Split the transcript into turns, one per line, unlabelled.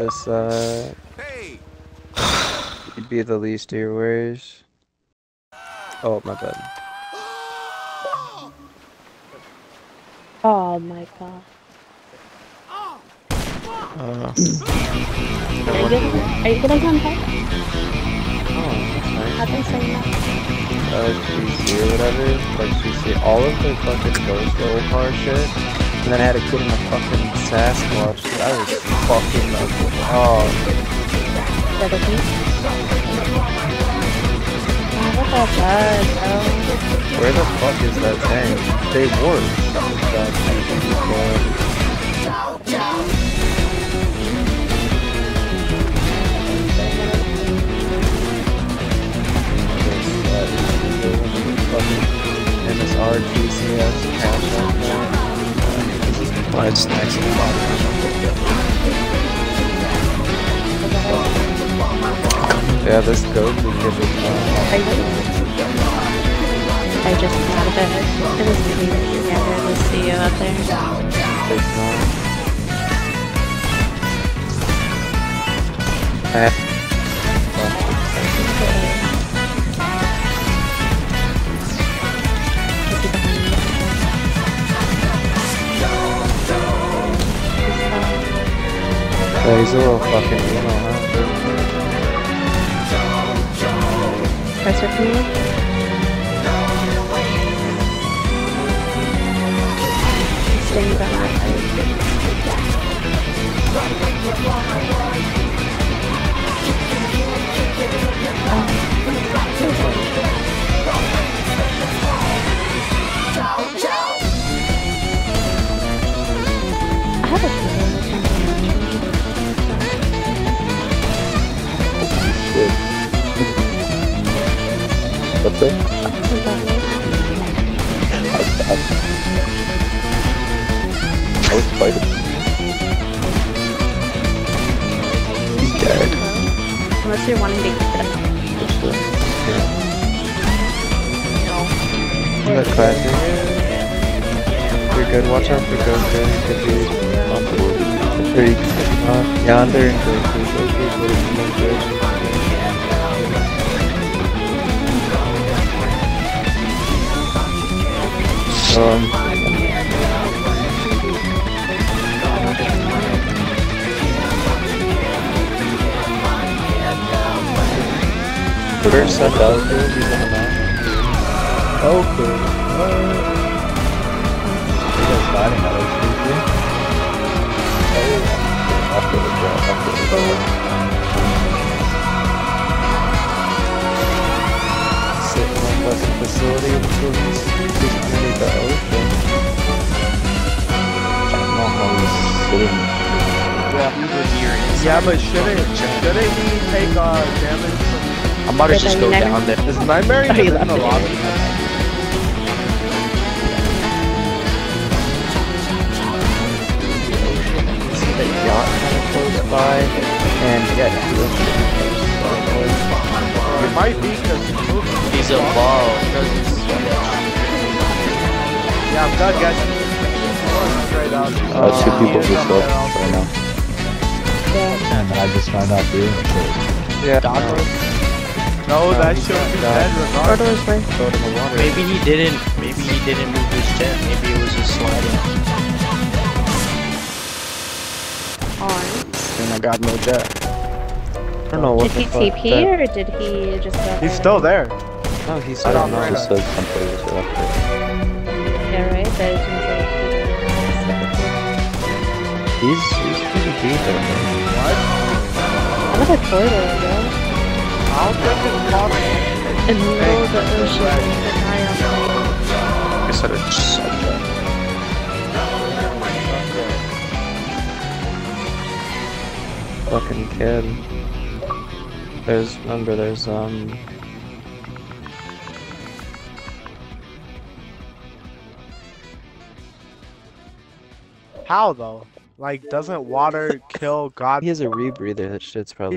This, uh, you'd be the least of your worries. Oh, my bad.
Oh my god.
Uh,
Are you gonna, are you gonna come back?
oh,
I've
that's
been saying that.
Uh, GC or whatever, like GC, all of the fucking ghost roll car shit. And then I had a kid in a fucking Sasquatch. I was fucking like, oh,
The other thing. Ah, what the
where the fuck is that tank? They work. That MSR, GCS, cash
it's nice and
Yeah, this goat would give it
Are you? I just out of bed. It was together. We'll see you out there.
It's not. I have Yeah, he's a little fucking, you know, huh?
Press it for by. I have a You're wanting to keep it up.
Classic? You're good, watch out for Goku, he could be a freak. Uh, Yonder and Goku, Goku would good. Um, First it, he's on the map. Okay.
You guys fighting at us, After the draw, after the
facility underneath the ocean.
I don't know how he's sitting.
Yeah, but shouldn't shouldn't he take uh damage
I'm about to just
but
go
you never-
down there.
Is Nightmare
you
even in
left
the
it.
lobby?
See that yacht kind of close by, and yeah, he looks pretty.
It might be because he's moving.
He's above.
Yeah, I'm done, guys. Straight out.
Uh, two people just
yeah,
left right now.
Yeah.
And I just found out you.
Yeah,
Doc-
no,
No, that should be
done.
dead regardless.
Photos were.
throw it in the water.
Maybe he didn't. Maybe he didn't move his jet. Maybe it was just sliding.
on.
And I got no jet.
I don't know what
Did he TP
that-
or did he just go
He's
there?
still there.
No, he's
I
I don't
don't
know.
know.
Just says some players are there.
Yeah, right? That is usually
He's, he's pretty deep in there.
What?
Another portal, yo.
I don't think it's possible.
In the middle of the ocean, the guy on
I guess I just saw that.
fucking kid. There's remember there's um
How though? Like, doesn't water kill God?
he has a rebreather. That shit's
He